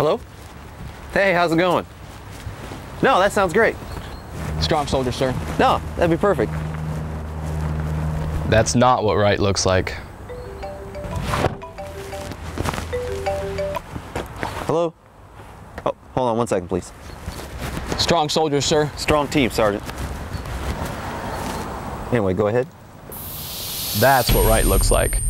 Hello? Hey, how's it going? No, that sounds great. Strong soldier, sir. No, that'd be perfect. That's not what right looks like. Hello? Oh, hold on one second, please. Strong soldier, sir. Strong team, Sergeant. Anyway, go ahead. That's what right looks like.